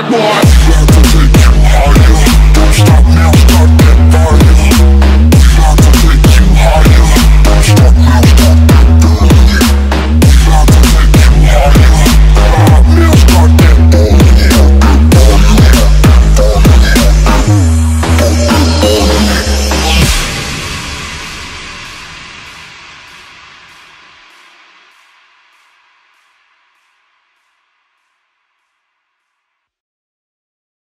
hard boy